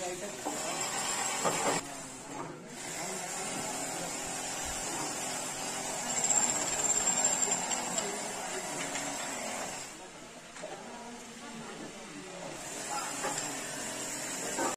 やりたくて。